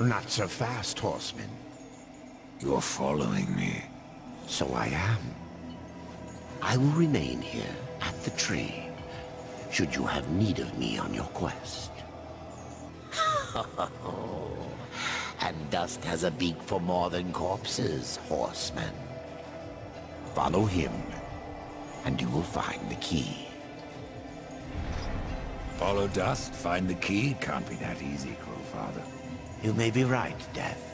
Not so fast, horseman. You're following me. So I am. I will remain here at the tree, should you have need of me on your quest. and dust has a beak for more than corpses, horseman. Follow him, and you will find the key. Follow dust, find the key? Can't be that easy, Crowfather. You may be right, Death.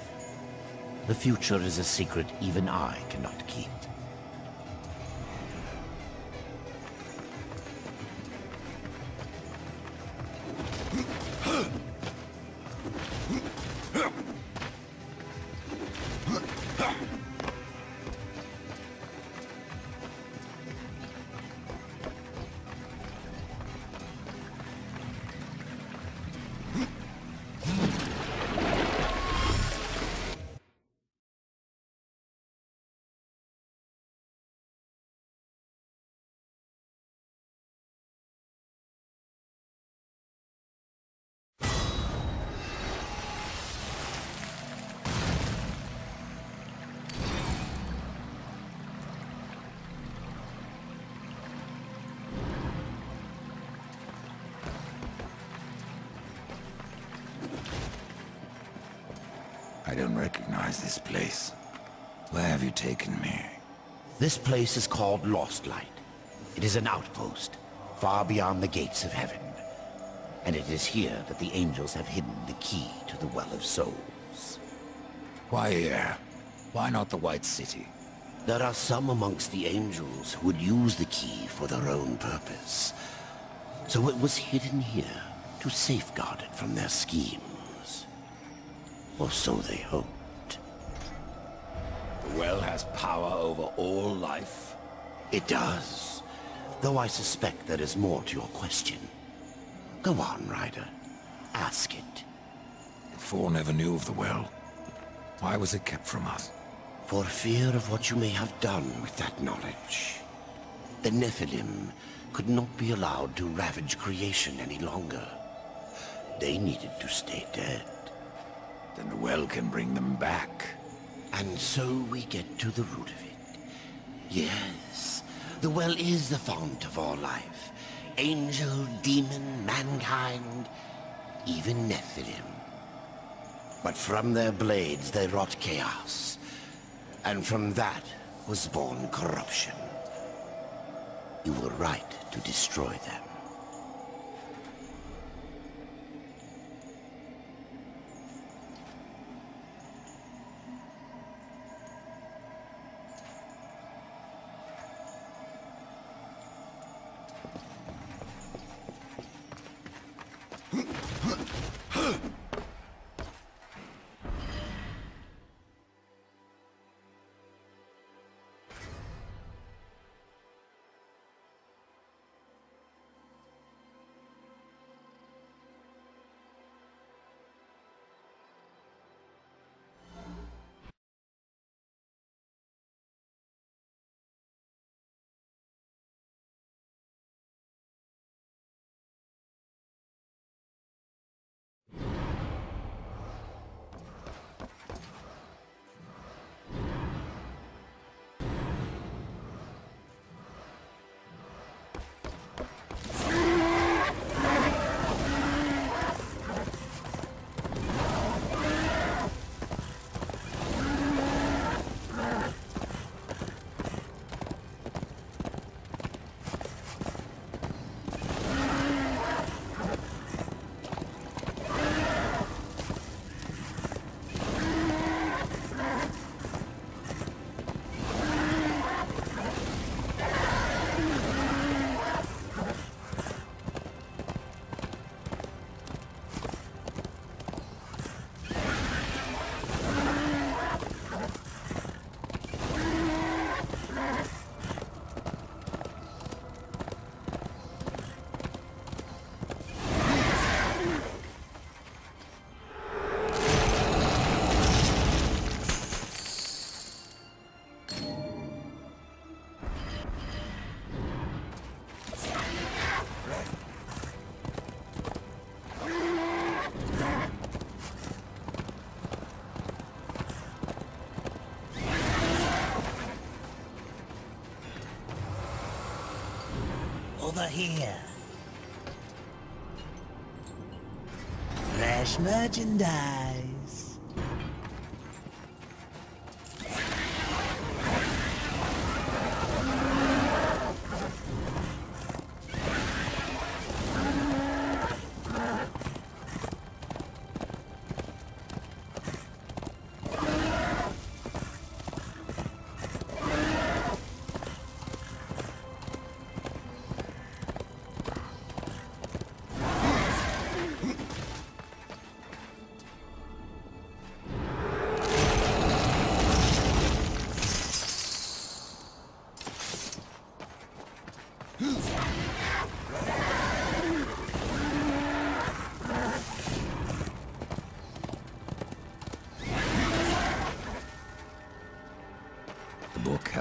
The future is a secret even I cannot keep. I don't recognize this place. Where have you taken me? This place is called Lost Light. It is an outpost, far beyond the gates of heaven. And it is here that the angels have hidden the key to the Well of Souls. Why here? Why not the White City? There are some amongst the angels who would use the key for their own purpose. So it was hidden here to safeguard it from their schemes. Or so they hoped. The well has power over all life. It does. Though I suspect there is more to your question. Go on, Rider. Ask it. The Four never knew of the well. Why was it kept from us? For fear of what you may have done with that knowledge. The Nephilim could not be allowed to ravage creation any longer. They needed to stay dead. Then the well can bring them back. And so we get to the root of it. Yes, the well is the fount of all life. Angel, demon, mankind, even Nephilim. But from their blades they wrought chaos. And from that was born corruption. You were right to destroy them. Over here. Fresh merchandise.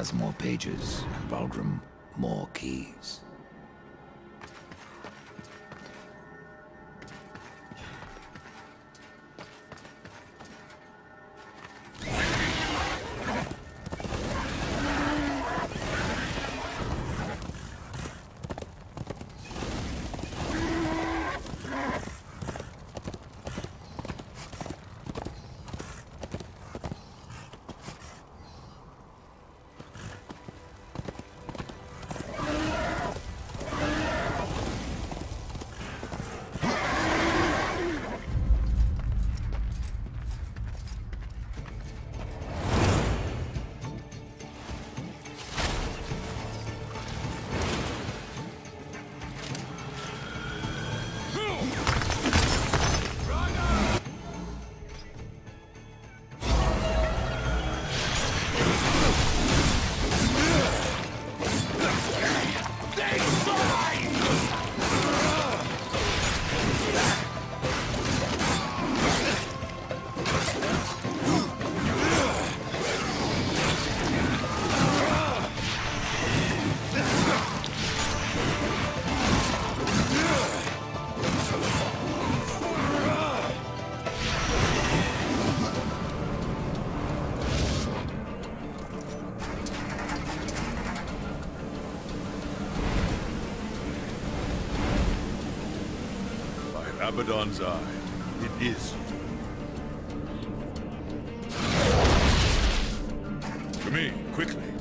Has more pages, and Vulgrim more keys. Abaddon's eye, it is. To me, quickly.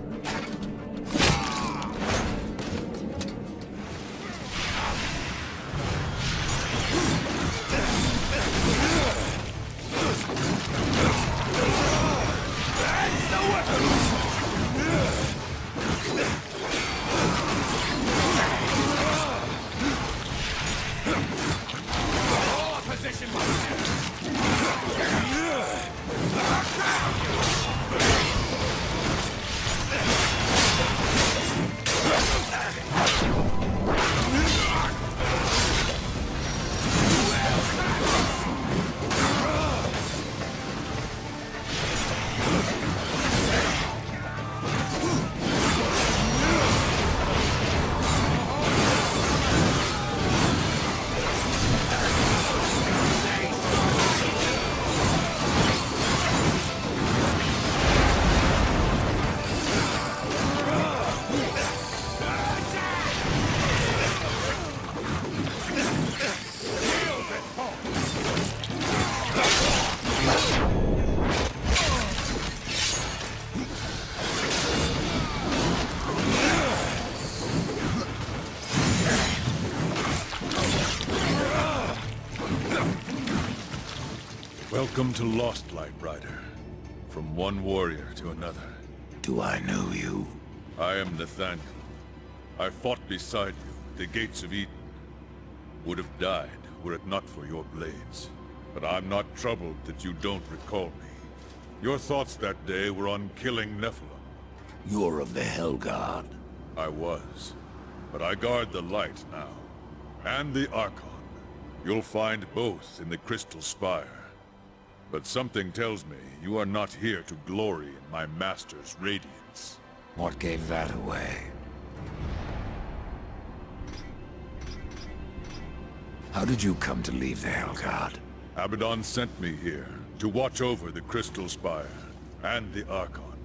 Welcome to Lost Light, Rider. From one warrior to another. Do I know you? I am Nathaniel. I fought beside you at the gates of Eden. Would have died were it not for your blades. But I'm not troubled that you don't recall me. Your thoughts that day were on killing Nephilim. You're of the Hellguard. I was. But I guard the light now. And the Archon. You'll find both in the Crystal Spire. But something tells me you are not here to glory in my master's radiance. What gave that away? How did you come to leave the Hellguard? Abaddon sent me here to watch over the Crystal Spire and the Archon.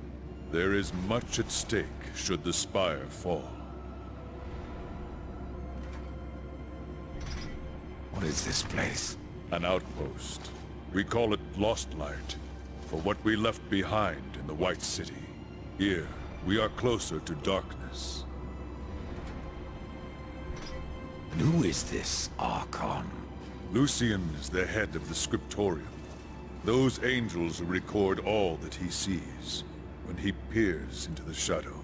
There is much at stake should the Spire fall. What is this place? An outpost. We call it Lost Light, for what we left behind in the White City. Here, we are closer to darkness. And who is this Archon? Lucian is the head of the Scriptorium. Those angels record all that he sees when he peers into the shadow.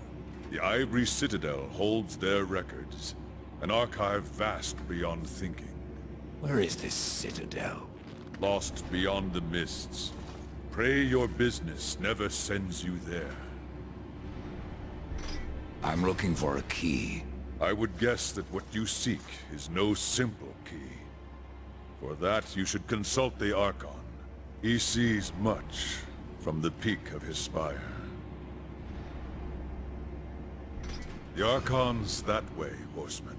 The Ivory Citadel holds their records, an archive vast beyond thinking. Where is this citadel? Lost beyond the mists. Pray your business never sends you there. I'm looking for a key. I would guess that what you seek is no simple key. For that, you should consult the Archon. He sees much from the peak of his spire. The Archon's that way, Horseman.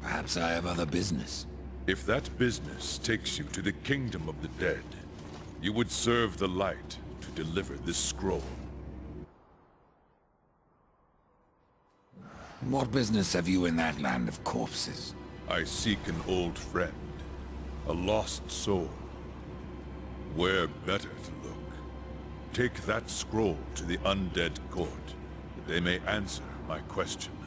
Perhaps I have other business. If that business takes you to the Kingdom of the Dead, you would serve the light to deliver this scroll. What business have you in that land of corpses? I seek an old friend, a lost soul. Where better to look? Take that scroll to the undead court, that they may answer my question.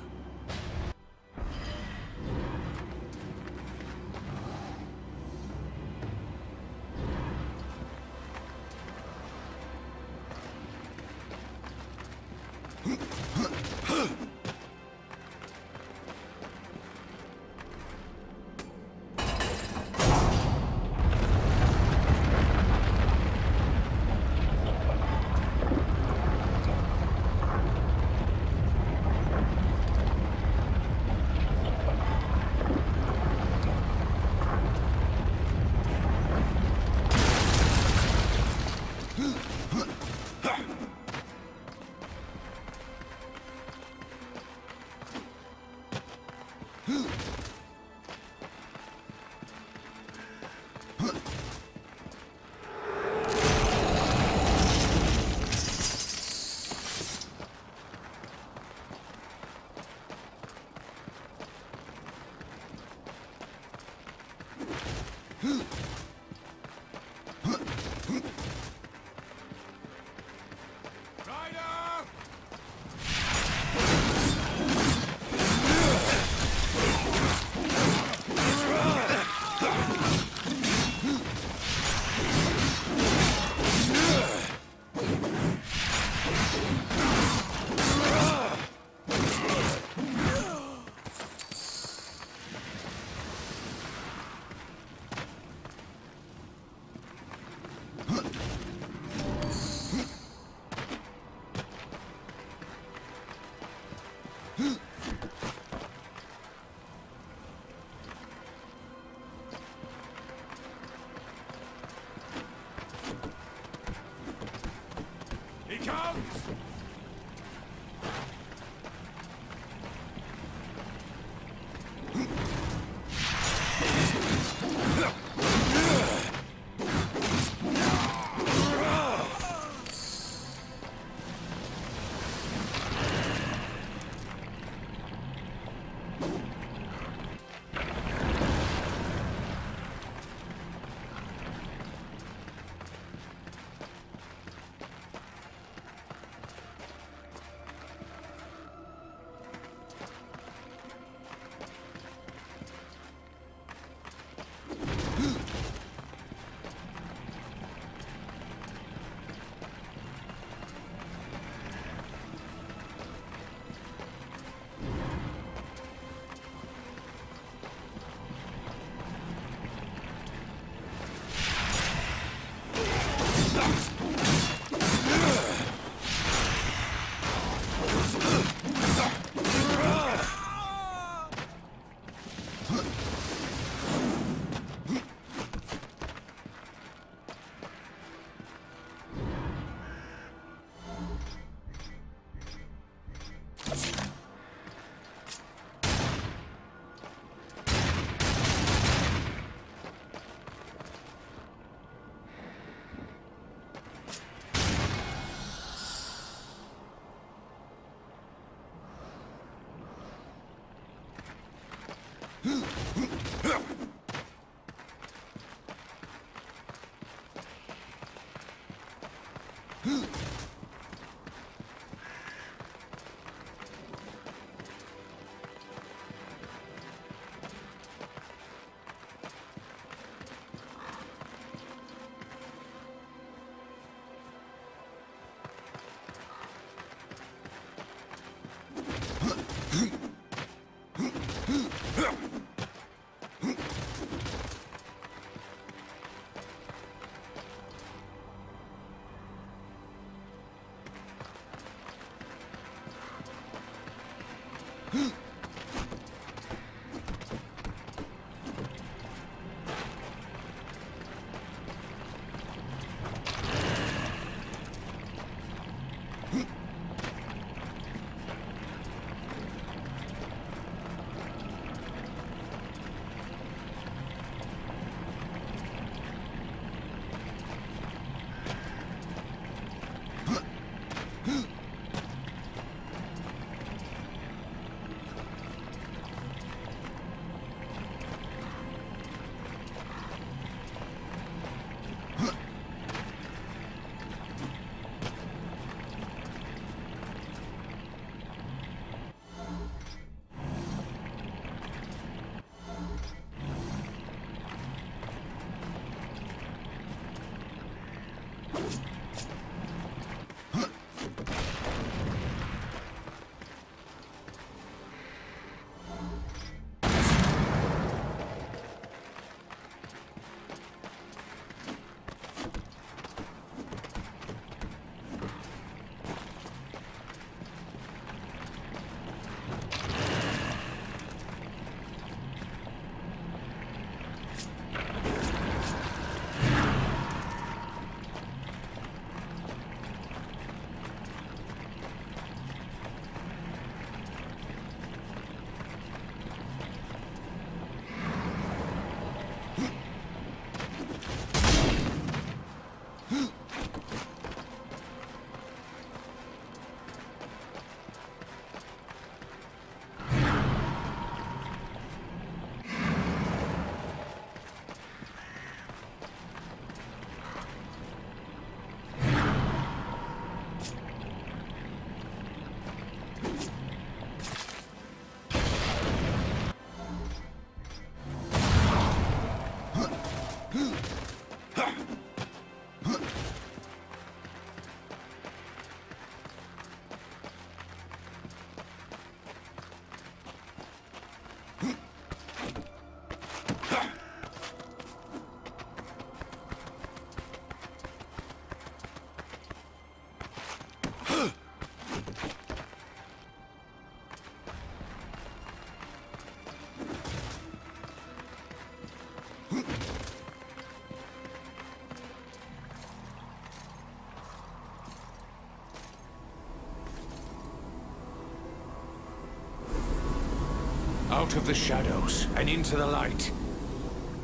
Out of the shadows and into the light.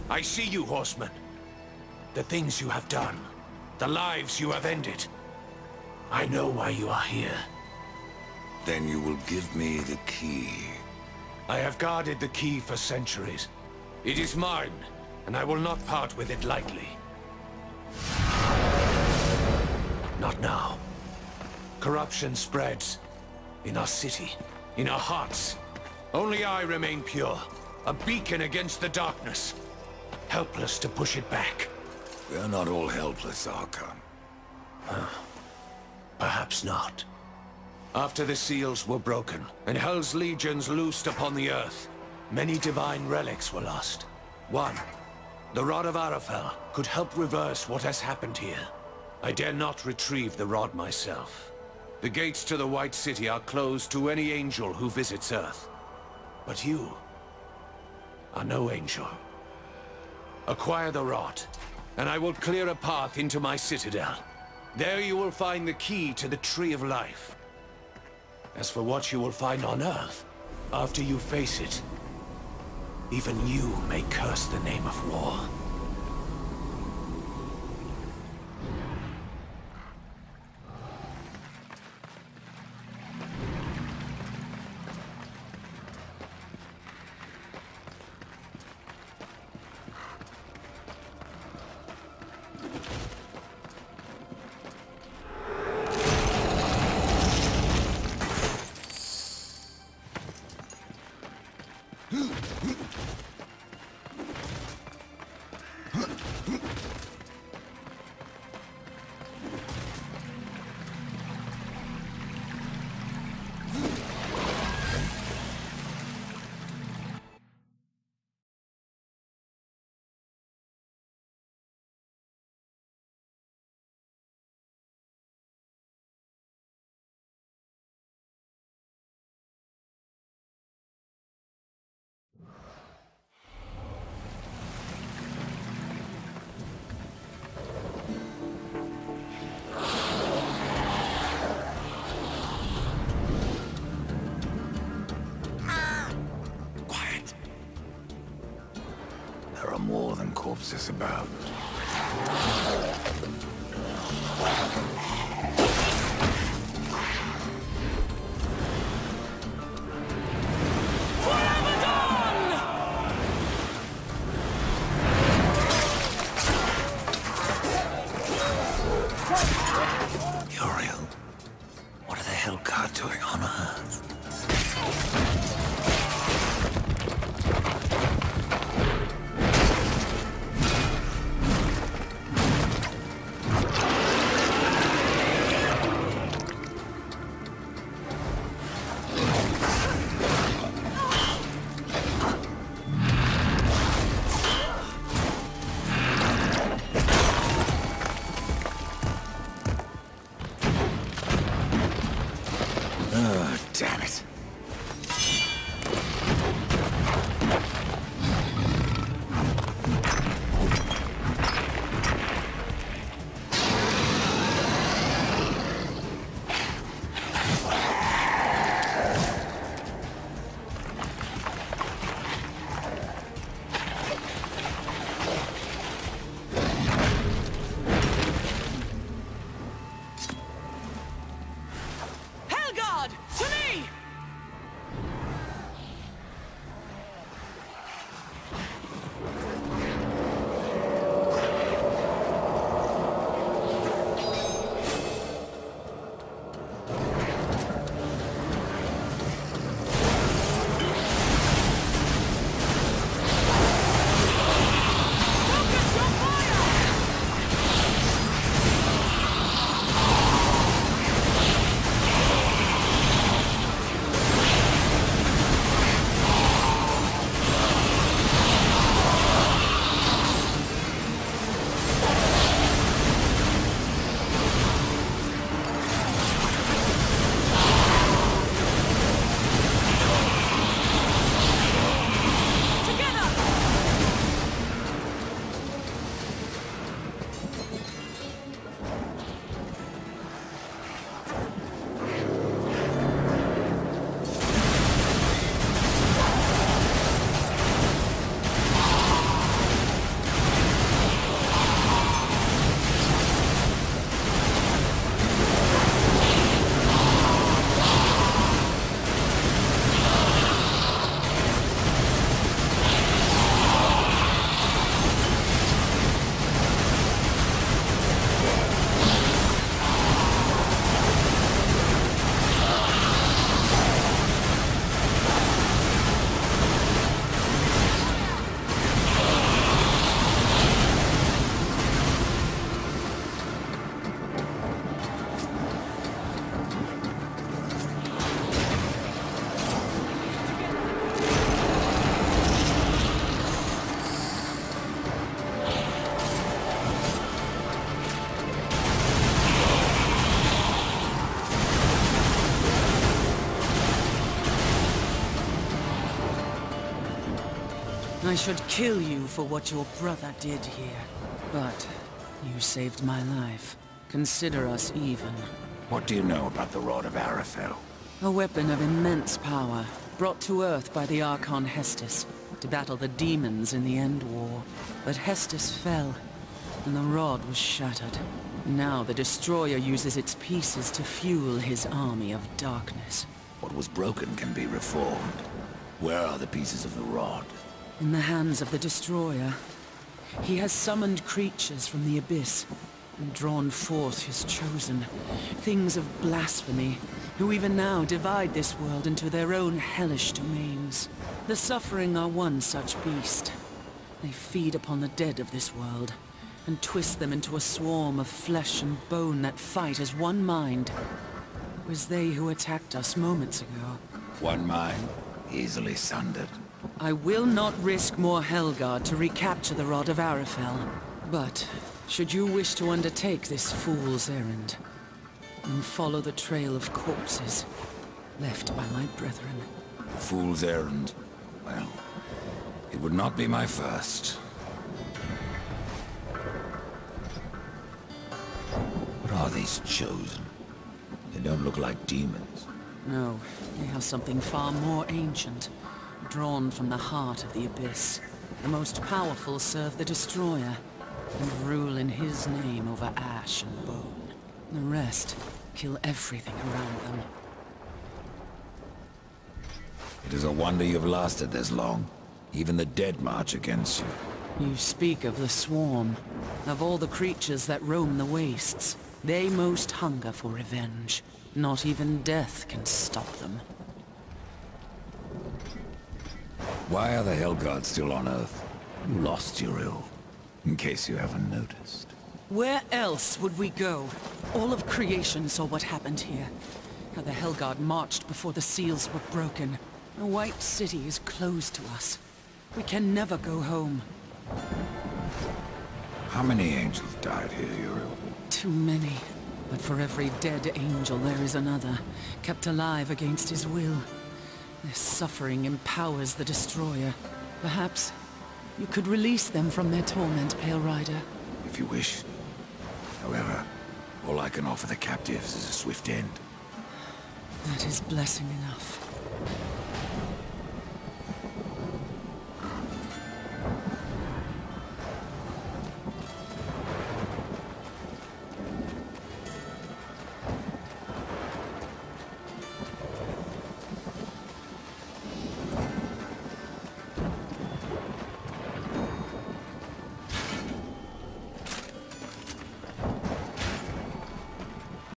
I see you, horseman. The things you have done. The lives you have ended. I know why you are here. Then you will give me the key. I have guarded the key for centuries. It is mine, and I will not part with it lightly. Not now. Corruption spreads. In our city, in our hearts. Only I remain pure. A beacon against the darkness. Helpless to push it back. We are not all helpless, Archon. Perhaps not. After the seals were broken, and Hell's legions loosed upon the earth, many divine relics were lost. One, the Rod of Arafel, could help reverse what has happened here. I dare not retrieve the rod myself. The gates to the White City are closed to any angel who visits Earth. But you are no angel. Acquire the rod, and I will clear a path into my citadel. There you will find the key to the Tree of Life. As for what you will find on Earth, after you face it, even you may curse the name of war. About. Should kill you for what your brother did here. But you saved my life. Consider us even. What do you know about the Rod of Arafel? A weapon of immense power, brought to Earth by the Archon Hestus, to battle the demons in the End War. But Hestus fell, and the rod was shattered. Now the Destroyer uses its pieces to fuel his army of darkness. What was broken can be reformed. Where are the pieces of the rod? In the hands of the Destroyer, he has summoned creatures from the Abyss, and drawn forth his chosen, things of blasphemy, who even now divide this world into their own hellish domains. The Suffering are one such beast. They feed upon the dead of this world, and twist them into a swarm of flesh and bone that fight as one mind. It was they who attacked us moments ago. One mind, easily sundered. I will not risk more Hellguard to recapture the Rod of Arafel. But, should you wish to undertake this fool's errand, and follow the trail of corpses left by my brethren. A fool's errand. Well, it would not be my first. What are these chosen? They don't look like demons. No, they are something far more ancient, drawn from the heart of the Abyss. The most powerful serve the Destroyer, and rule in his name over ash and bone. The rest kill everything around them. It is a wonder you've lasted this long. Even the dead march against you. You speak of the Swarm. Of all the creatures that roam the wastes, they most hunger for revenge. Not even death can stop them. Why are the Hellguards still on Earth? You lost your ill, in case you haven't noticed. Where else would we go? All of creation saw what happened here. How the Hellguard marched before the seals were broken. The White City is closed to us. We can never go home. How many angels died here, Uriel? Too many. But for every dead angel there is another, kept alive against his will. Their suffering empowers the Destroyer. Perhaps you could release them from their torment, Pale Rider. If you wish. However, all I can offer the captives is a swift end. That is blessing enough.